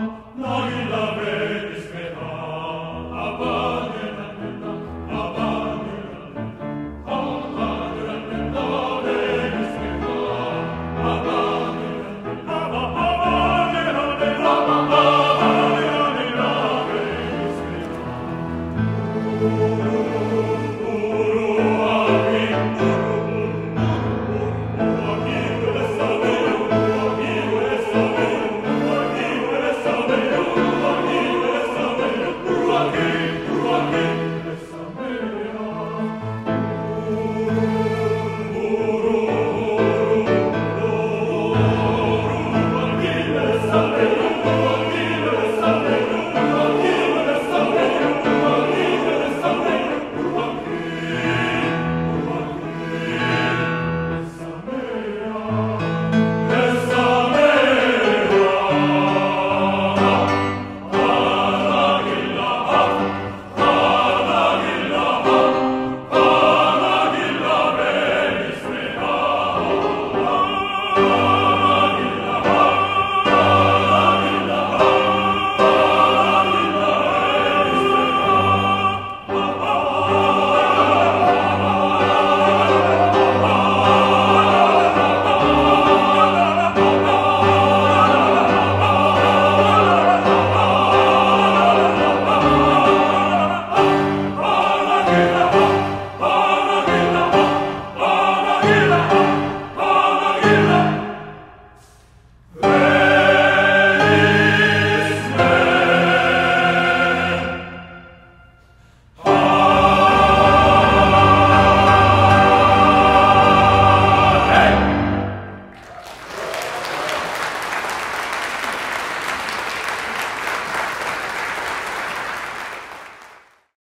Oh, Amen, amen, amen.